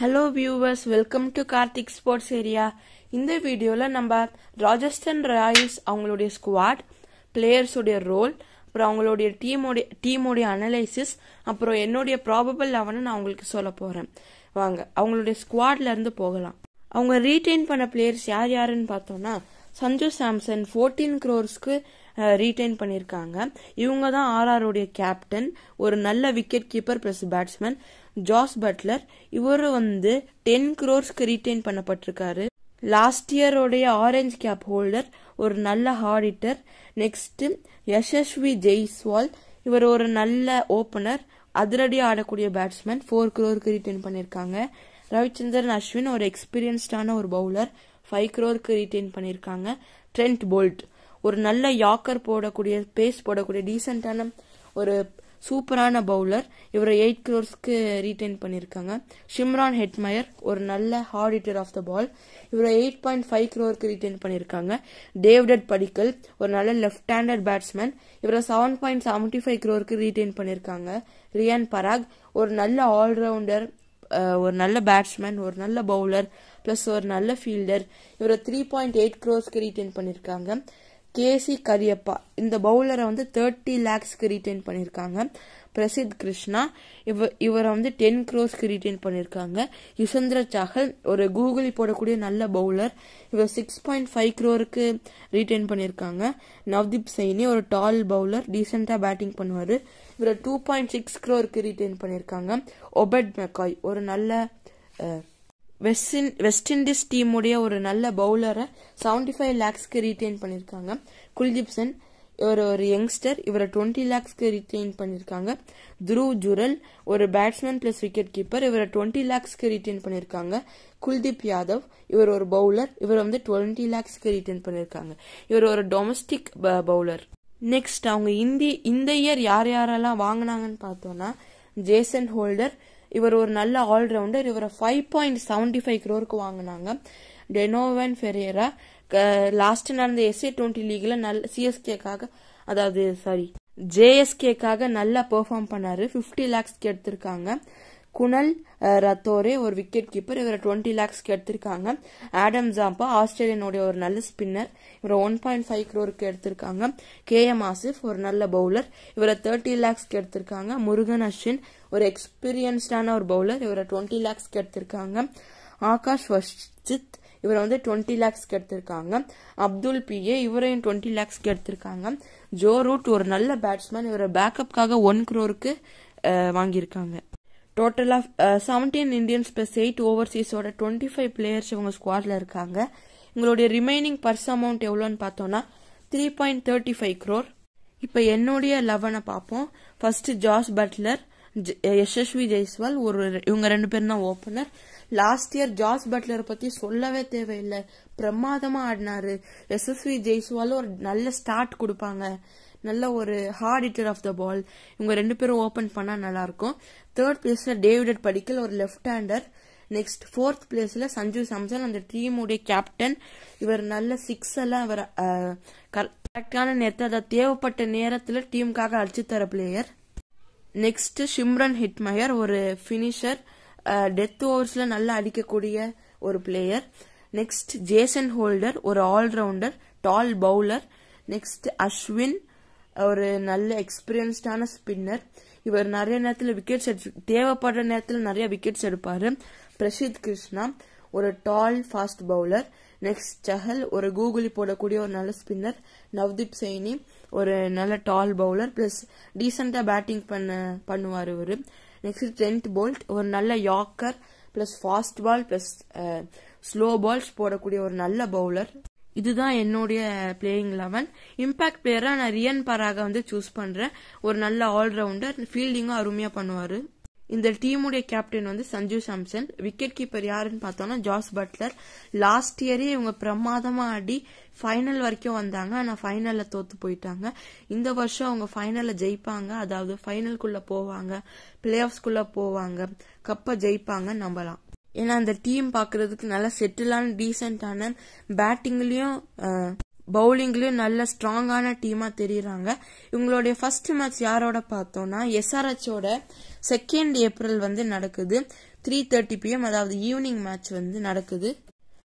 Hello viewers welcome to Karthik sports area இந்த வீடியோவில் நம்ம ராஜஸ்தான் ராயல்ஸ் அவங்களுடைய ஸ்குவாட் பிளேயர்ஸுடைய ரோல் அப்புறம் அவங்களுடைய டீமோடைய டீமோடைய அனலைசிஸ் அப்புறம் என்னுடைய ப்ராபபிள் லெவனை நான் உங்களுக்கு சொல்ல போகிறேன் வாங்க அவங்களுடைய ஸ்குவாட்லேருந்து போகலாம். அவங்க ரீட்டைன் பண்ண பிளேயர்ஸ் யார் யாருன்னு பார்த்தோம்னா சஞ்சு சாம்சன் ஃபோர்டீன் க்ரோர்ஸ்க்கு ரீட்டைன் பண்ணியிருக்காங்க இவங்க தான் ஆர்ஆருடைய கேப்டன் ஒரு நல்ல wicket keeper plus batsman Jos Buttler இவர் வந்து டென் க்ரோர்ஸ்க்கு ரீட்டைன் பண்ணப்பட்டிருக்காரு. லாஸ்ட் இயரோடைய ஆரஞ்ச் கேப் ஹோல்டர் ஒரு நல்ல ஹாடிட்டர் நெக்ஸ்ட் யசஸ்வி ஜெய்ஸ்வால் இவர் ஒரு நல்ல ஓப்பனர் அதிரடி ஆடக்கூடிய பேட்ஸ்மேன் ஃபோர் க்ரோருக்கு ரீட்டைன் பண்ணியிருக்காங்க ரவிச்சந்திரன் அஸ்வின் ஒரு எக்ஸ்பீரியன்ஸ்டான ஒரு பவுலர் ஃபைவ் க்ரோருக்கு ரீட்டைன் பண்ணியிருக்காங்க ட்ரெண்ட் போல்ட் ஒரு நல்ல யாக்கர் போடக்கூடிய பேஸ் போடக்கூடிய டீசெண்டான ஒரு சூப்பரான பவுலர் இவரை எயிட் க்ரோர்ஸ்க்கு ரீட்டைன் பண்ணியிருக்காங்க. ஷிம்ரான் ஹெட்மயர் ஒரு நல்ல ஹார்டிட்டர் ஆஃப் த பால் இவரை எயிட் பாயிண்ட் ஃபைவ் க்ரோருக்கு ரீட்டைன் பண்ணியிருக்காங்க. டேவிடட் படிக்கல் ஒரு நல்ல லெஃப்ட் ஹேண்டட் பேட்ஸ்மேன் இவரை செவன் பாயிண்ட் செவன்டி ஃபைவ் க்ரோருக்கு ரீட்டைன் பண்ணியிருக்காங்க. ரியான் பராக் ஒரு நல்ல ஆல்ரவுண்டர் ஒரு நல்ல பேட்ஸ்மேன் ஒரு நல்ல பவுலர் ப்ளஸ் ஒரு நல்ல ஃபீல்டர் இவரை த்ரீ பாயிண்ட் எயிட் க்ரோர்ஸ்க்கு ரீட்டைன் பண்ணியிருக்காங்க. K C Cariappa. இந்த பவுலரை வந்து தேர்ட்டி லேக்ஸ்க்கு ரீட்டைன் பண்ணியிருக்காங்க பிரசித் கிருஷ்ணா இவ இவரை வந்து டென் க்ரோஸ்க்கு ரீட்டைன் பண்ணியிருக்காங்க யுசந்திர சாகல் ஒரு கூகுள் போடக்கூடிய நல்ல பவுலர். இவர் சிக்ஸ் பாயிண்ட் ஃபைவ் க்ரோருக்கு ரீட்டைன் பண்ணியிருக்காங்க நவ்தீப் சைனி ஒரு டால் பவுலர் டீசெண்டாக பேட்டிங் பண்ணுவார். இவரை டூ பாயிண்ட் சிக்ஸ் க்ரோருக்கு ரீட்டைன் பண்ணியிருக்காங்க ஒபட் மெக்காய் ஒரு நல்ல வெஸ்டின் வெஸ்ட் இண்டீஸ் டீமுடைய ஒரு நல்ல பவுலரை செவன்டி ஃபைவ் லேக்ஸ்க்கு ரீட்டைன் பண்ணியிருக்காங்க குல்தீப் சென் இவர் ஒரு யங்ஸ்டர் இவரை டுவெண்ட்டி லேக்ஸ்க்கு ரீட்டைன் பண்ணியிருக்காங்க துருவ் ஜுரல் ஒரு பேட்ஸ்மேன் பிளஸ் விக்கெட் கீப்பர் இவரை டுவெண்ட்டி லேக்ஸ்க்கு ரீட்டைன் பண்ணியிருக்காங்க குல்தீப் யாதவ் இவர் ஒரு பவுலர் இவர் வந்து டுவெண்ட்டி லேக்ஸ்க்கு ரீட்டைன் பண்ணியிருக்காங்க இவர் ஒரு டொமஸ்டிக் பவுலர் நெக்ஸ்ட் அவங்க இந்தி இந்த இயர் யார் யாரெல்லாம் வாங்கினாங்கன்னு பார்த்தோன்னா ஜேசன் ஹோல்டர் இவர் ஒரு நல்ல ஆல்ரவுண்டர் இவரை ஃபைவ் பாயிண்ட் செவன்டி ஃபைவ் க்ரோருக்கு வாங்கினாங்க. டெனோவன் ஃபெரேரா லாஸ்ட் நடந்த எஸ்ஏ டுவெண்ட்டி லீக்ல நல்ல சிஎஸ்கேக்காக அதாவது சாரி ஜேஎஸ்கேக்காக நல்லா பெர்ஃபார்ம் பண்ணாரு. ஃபிஃப்டி லேக்ஸ்க்கு எடுத்திருக்காங்க. குணல் ரத்தோரே ஒரு விக்கெட் கீப்பர் இவரை டுவெண்ட்டி லேக்ஸ்க்கு எடுத்திருக்காங்க. ஆடம் ஜாம்பா ஆஸ்திரேலியனுடைய ஒரு நல்ல ஸ்பின்னர் இவரை ஒன் பாயிண்ட் ஃபைவ் க்ரோருக்கு எடுத்திருக்காங்க. கே எம் ஆசிஃப் ஒரு நல்ல பவுலர் இவரை தேர்ட்டி லேக்ஸ்க்கு எடுத்திருக்காங்க. முருகன் அஸ்வின் ஒரு எக்ஸ்பீரியன்ஸ்டான ஒரு பவுலர் இவரை டுவெண்ட்டி லேக்ஸ்க்கு எடுத்திருக்காங்க. ஆகாஷ் வஷித் இவரை வந்து டுவெண்ட்டி லேக்ஸ்க்கு எடுத்திருக்காங்க. அப்துல் பிஏ இவரையும் டுவெண்ட்டி லேக்ஸ்க்கு எடுத்திருக்காங்க. ஜோ ரூட் ஒரு நல்ல பேட்ஸ்மேன் இவரை பேக்கப்காக ஒன் க்ரோருக்கு வாங்கியிருக்காங்க. Total of seventeen Indians plus eight ஓவர்சீஸோட twenty five players இவங்க ஸ்குவாட்ல இருக்காங்க. எங்களுடைய ரிமைனிங் பர்ஸ் அமௌண்ட் எவ்வளோன்னு பார்த்தோம்னா three point thirty five crore இப்போ என்னுடைய லெவனை பார்ப்போம். First Jos Buttler Yashasvi Jaiswal ஒரு இவங்க ரெண்டு பேரும் தான் ஓப்பனர் லாஸ்ட் இயர் ஜாஸ் பட்லரை பத்தி சொல்லவே தேவையில்லை. பிரமாதமா ஆடினாரு. யசஸ்வி ஜெய்ஸ்வாலும் ஒரு நல்ல ஸ்டார்ட் கொடுப்பாங்க. நல்ல ஒரு hard hitter off the ball இவங்க ரெண்டு பேரும் ஓபன் பண்ணா நல்லா இருக்கும் தேர்ட் பிளேஸ்ல டேவிடட் படிக்கல் ஒரு லெஃப்ட் ஹேண்டர் நெக்ஸ்ட் ஃபோர்த் பிளேஸ்ல சஞ்சு சாம்சன் அந்த டீமுடைய கேப்டன் இவர் நல்ல சிக்ஸ் எல்லாம் இவர் கரெக்டான நேரத்தில் அதை தேவைப்பட்ட நேரத்தில் டீமுக்காக அடிச்சு தர பிளேயர் நெக்ஸ்ட் ஷிம்ரன் ஹிட்மயர் ஒரு ஃபினிஷர் டெத் ஓவர்ஸ்ல நல்லா அடிக்கக்கூடிய ஒரு பிளேயர் நெக்ஸ்ட் ஜேசன் ஹோல்டர் ஒரு all rounder tall bowler next Ashwin ஒரு நல்ல எக்ஸ்பீரியன்ஸ்டான ஸ்பின்னர் இவர் நிறைய நேரத்தில் விக்கெட்ஸ் எடுத்து தேவைப்படுற நேரத்தில் நிறைய விக்கெட்ஸ் எடுப்பார். பிரசித் கிருஷ்ணா ஒரு tall fast bowler next Chahal ஒரு கூகுளி போடக்கூடிய ஒரு நல்ல ஸ்பின்னர் நவ்தீப் சைனி ஒரு நல்ல டால் பவுலர் ப்ளஸ் டீசெண்டாக பேட்டிங் பண்ண பண்ணுவார் இவர். நெக்ஸ்ட் டென்த் போல்ட் ஒரு நல்ல yorker plus fast ball plus slow balls போடக்கூடிய ஒரு நல்ல பவுலர் இதுதான் என்னுடைய பிளேயிங் லெவன் இம்பாக்ட் பிளேயரா நான் ரியன் பராக வந்து சூஸ் பண்றேன். ஒரு நல்ல ஆல்ரவுண்டர் ஃபீல்டிங்கும் அருமையா பண்ணுவாரு. இந்த டீமுடைய கேப்டன் வந்து சஞ்சு சாம்சன். விக்கெட் கீப்பர் யாருன்னு பார்த்தோம்னா ஜாஸ் பட்லர். லாஸ்ட் இயரே இவங்க பிரமாதமா ஆடி ஃபைனல் வரைக்கும் வந்தாங்க. ஆனா ஃபைனல்ல தோத்து போயிட்டாங்க. இந்த வருஷம் அவங்க ஃபைனல்ல ஜெயிப்பாங்க. அதாவது ஃபைனல்குள்ள போவாங்க. பிளே ஆஃப்ஸ்குள்ள போவாங்க. கப்பை ஜெயிப்பாங்க நம்பலாம். ஏன்னா அந்த டீம் பாக்குறதுக்கு நல்ல செட்டிலான டீசென்டான பேட்டிங்லயும் பவுலிங்லயும் நல்ல ஸ்ட்ராங்கான டீமா தெரியுறாங்க. இவங்களுடைய ஃபர்ஸ்ட் மேட்ச் யாரோட பார்த்தோம்னா எஸ்ஆர்ஹெச்சோட செகண்ட் ஏப்ரல் வந்து நடக்குது. த்ரீ தேர்ட்டி பிஎம் அதாவது ஈவினிங் மேட்ச் வந்து நடக்குது.